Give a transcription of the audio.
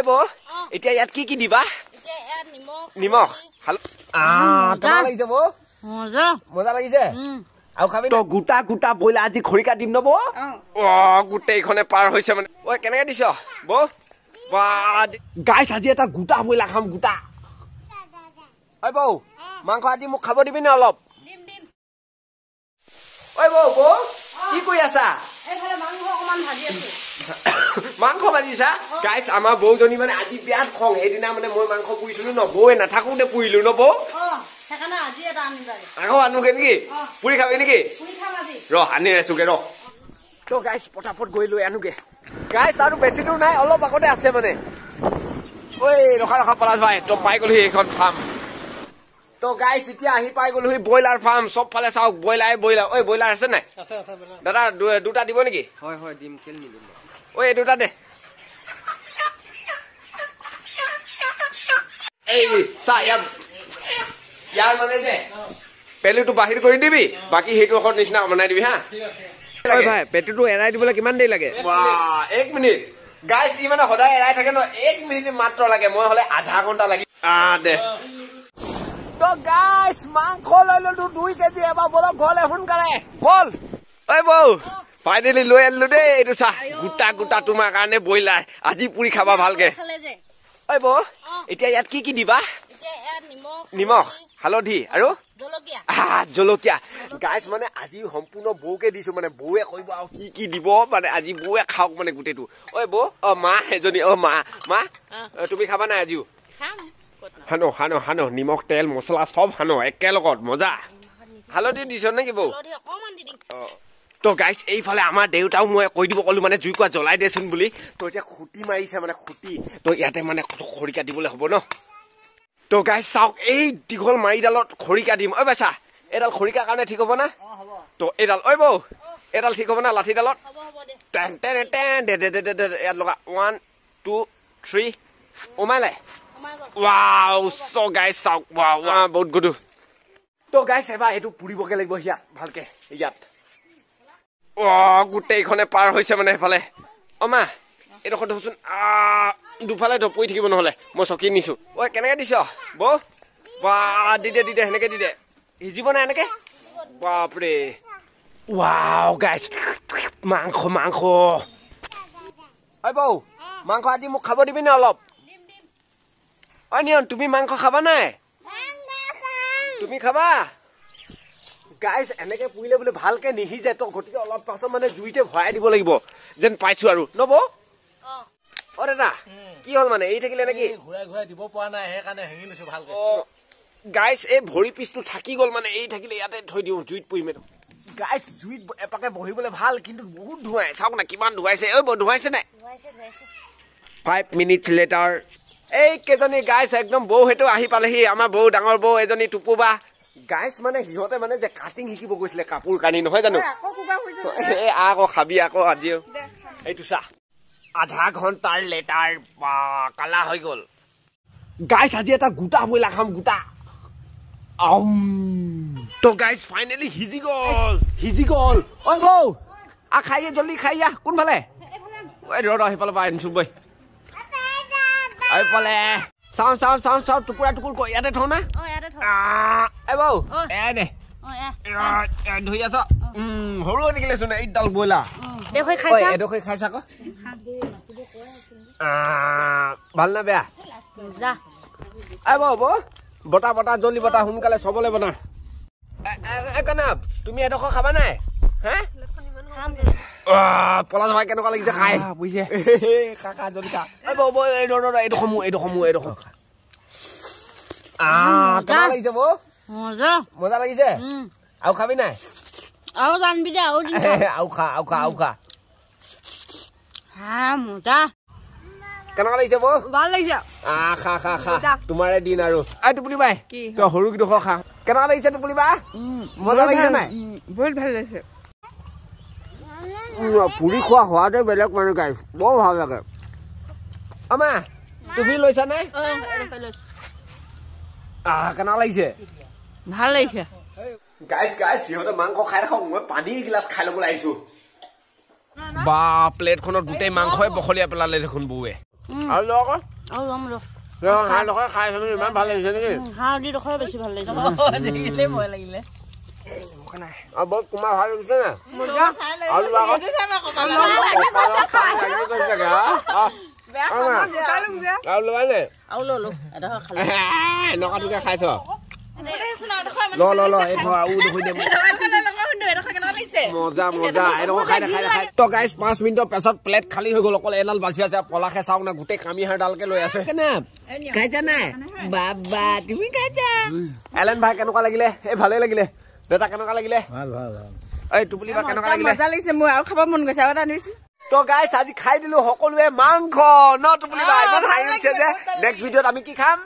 ঐ বৌ। এতিয়া ইয়াত কি কি দিবা? নিমখ মজা। লাগিছে বৌ। মজা। মজা লাগিছে? উম। আৰু খাবি তই গোটা গোটা ব্ৰইলাৰ আজি খৰিকা দিম ন বৌ? অ। গোটেইখনে পাৰ হৈছে মানে। ঐ কেনেকে দিছ? বৌ গাইছ আজি এটা গোটা ব্ৰইলাৰ খাম গোটা। ঐ বৌ। মাংস আজি মোক খাব দিবি নে অলপ? ঐ বৌ বৌ কি কৰি আছা? মাংস ভাজিছা? গাইছ আমাৰ বৌজনী মানে আজি বিৰাট খং। সেইদিনা মানে মই মাংস পুৰিছিলো ন বৌয়ে নাথাকোতে পুৰিলো ন বৌ? আকৌ আনোগে নেকি। পুৰি খাবি নেকি? ৰ আনি আছোগে ৰ তো গাইছ পটাপট গৈ লৈ আনোগে। গাইছ আৰু বেছি দূৰ নাই অলপ আগতে আছে মানে। ঐ ৰখা ৰখা পলাশ ভাই তই পাই গ'লহি এইখন ফাৰ্ম তো গাইছ এতিয়া আহি পাই গ'লোহি ব্ৰইলাৰ ফাৰ্ম চবফালে চাওক ব্ৰইলাৰ ব্ৰইলাৰ। ঐ ব্ৰইলাৰ আছে নাই? আছে আছে বোলে দাদা দুটা দিব নেকি? হয় হয় দিম কেলে নিদিম। ঐ এই দুটা দে। এই চা ইয়াৰ ইয়াৰ মানে যে পেলুটো বাহিৰ কৰি দিবি। বাকী সেইটো অকল নিচিনা বনাই দিবি হা? ঐ ভাই পেটুটো এৰাই দিবলৈ কিমান দেৰি লাগে? এক মিনিট। গাইছ ই মানে সদায় এৰাই থাকে ন। এক মিনিট মাত্ৰ লাগে। মই হলে আধা ঘণ্টা লাগি আহ দে। তো গাইছ মাংস লৈ ললো দুই কেজি এবাৰ বলক ঘৰলে সোনকালে। বল ঐ বৌ ফাইনেলি লৈ আনিলো দেই এইটো চাহ। গোটা গোটা তোমাৰ কাৰণে ব্ৰইলাৰ। আজি পুৰি খাবা ভালকে। ঐ বৌ এতিয়া ইয়াত কি কি দিবা? নিমখ হালধি আৰু? জলকীয়া। গাইছ মানে আজি সম্পূৰ্ণ বৌকে দিছো মানে বৌৱে কৰিব আৰু কি কি দিব মানে আজি বৌৱে খাওক মানে গোটেইটো। ঐ বৌ অ মা এজনী অ মা মা তুমি খাবা নাই আজিও? সানো সানো সানো নিমখ তেল মছলা চব সানো একেলগত মজা। হালধি দিছ নেকি বৌ? দিম। তো গাইছ এইফালে আমাৰ দেউতাও মই কৈ দিব ক'লো মানে জুইকুৰা জ্বলাই দেচোন বুলি। তো এতিয়া খুটি মাৰিছে মানে খুটি। তো ইয়াতে মানে খৰি কাটিবলৈ হ'ব ন? তো গাইছ চাওক এই দীঘল মাৰিডালত খৰি কাটিম ঐ বাইছা এইডাল খৰিকাৰ কাৰণে ঠিক হ'ব না? অ তো এইডাল ঐ বৌ এইডাল ঠিক হ'ব না লাঠিডালত? টেন টেন টেন দে দে দে দে দে ইয়াত লগা ওৱান টু থ্ৰী গ'ল ৱাও চ গাইছ চাওক ৱাও ৱা বহুত গধু তো গাইছ এবাৰ এইটো পুৰিবগে লাগিব ইয়াত ভালকে ইয়াত। অ গোটেইখনে পাৰ হৈছে মানে সেইফালে অ মা এইডোখৰ ধৰচোন দুফালে ধ পৰি থাকিব নহ'লে মই চকী নিছো। ঐ কেনেকে দিছ বৌ? বা দি দে দি দে সেনেকে দি দে। সিজিব নাই এনেকে? বাপৰে। ৱাও গাইছ মাংস মাংস। ঐ বৌ মাংস আজি মোক খাব দিবি নে অলপ? অ নিয়ন তুমি মাংস খাবা নাই? তুমি খাবা? গাইজ এনেকে পুৰিলে বোলে ভালকে নিসিজে তো গতিকে অলপ পাছত মানে জুইতে ভৰাই দিব লাগিব যেন পাইছো আৰু। নব? অ। দাদা কি হ'ল মানে এই থাকিলে নেকি? ঘূৰাই ঘূৰাই দিব পৰা নাই সেইকাৰণে হেঙি লৈছো ভালকে। গাইজ এই ভৰি পিচটো থাকি গ'ল মানে এই থাকিলে ইয়াতে থৈ দিওঁ জুইত পুৰিম এইটো গাইজ জুইত এপাকে বহিবলৈ ভাল কিন্তু বহুত ধুৱাই। চাওক না কিমান ধুৱাইছে। ঐ ধুৱাইছে নাই? ধুৱাইছে ধুৱাইছে। ফাইভ মিনিটছ লেটাৰ এই কেইজনী গাইছ একদম বৌ সেইটো আহি পালেহি আমাৰ বৌ ডাঙৰ বৌ এজনী টুপুবা গাইছ মানে সিহঁতে মানে যে কাটিং শিকিব গৈছিলে কাপোৰ কানি নহয় জানো? এই আকৌ খাবি আকৌ আজিও। এইটো চা। আধা ঘণ্টাৰ লেটাৰ কালা হৈ গ'ল। গাইছ আজি এটা গোটা ব্ৰইলাৰ খাম গোটা। তো গাইছ ফাইনেলি সিজি গ'ল। সিজি গ'ল। ঐ বৌ আ খাই জল্দি খাই দিয়া কোনফালে? এইফালে ঐ ৰ ৰ সেইফালৰ পৰা আনিছো বৈ। এইফালে চাওঁ চাওঁ চাওঁ চাওঁ টুকুৰা টুকুৰ কৈ ইয়াতে থওঁ না? এই বৌ ঐ। এ দে। অ এয়া এয়া, এয়া, ধৰি আছ। সৰু হৈ থাকিলেচোন এইডাল ব্ৰইলাৰ। এডোখৰ খাইছা আকৌ ভাল না বেয়া? যা। এই বৌ বৌ বতা বতা জল্দি বতা সোনকালে চবলে বনা। কানাপ তুমি এডোখৰ খাবা নাই? হে? পলাশ ভাই কেনেকুৱা লাগিছে খাই? বুজিছে। খা খা জল্দি খা। এই বৌ বৌ এই ৰ ৰ ৰ, এইডোখৰ মোৰ এইডোখৰ মোৰ এইডোখৰ আহ, কেনেকুৱা লাগিছে বৌ? মজা। লাগিছে? আৰু খাবি নাই? আৰু জানবি দে আৰু আৰু খা আৰু খা আৰু খা। মজা। কেনেকুৱা লাগিছে বৌ? ভাল লাগিছে। আহ খা খা খা। তোমাৰে দিন আৰু। এই টোপনি বাই তই সৰু কিডোখৰ খা। কেনেকুৱা লাগিছে টোপনি বা মজা লাগিছে নাই? বহুত ভাল লাগিছে। পুৰি খোৱা সোৱাদে বেলেগ মানে গাইছ বৰ ভাল লাগে। আমা তুমি লৈছা। নে আহ কেনেকুৱা লাগিছে? ভাল লাগিছে। গাইছ গাইছ সিহঁতে মাংস খাই থাকক মই পানী এগিলাচ খাই ল'বলৈ আহিছো। বা প্লেটখনত গোটেই মাংসই বখলিয়াই পেলালে দেখোন বৌৱে। আৰু ল আকৌ আৰু ল'ম ৰ খাই চাবি ইমান ভাল লাগিছে নেকি? হাঁহ দি ডোখৰে বেছি ভাল লাগিছে। বহুত তোমাৰ ভাল লাগিছে নে আৰু আকৌ। আৰু ল'বা আৰু ল'লো খাইছ ল ল ল এইডোখৰ আৰু মজা মজা এনেকুৱা খাই দে খাই দে খাই দে। তো গাইছ পাঁচ মিনিটৰ পাছত প্লেট খালী হৈ গ'ল অকল এডাল বাচি আছে পলাশে চাওক না গোটেই কামি হাড়ডালকে লৈ আছে খাইছা নাই বাবা তুমি খাইছা এলেন ভাই কেনেকুৱা লাগিলে এই ভালেই লাগিলে দেউতা কেনেকুৱা লাগিলে? ভাল ভাল ভাল। এই টুপুলি বা কেনেকুৱা লাগিলে? মজা লাগিছে মোৰ আৰু খাব মন গৈছে আৰু এটা আনিবিচোন। তো গাইছ আজি খাই দিলো সকলোৱে মাংস। ন টুপুলি বা ইমান হাঁহি উঠিছে যে। নেক্সট ভিডিঅ'ত আমি কি খাম?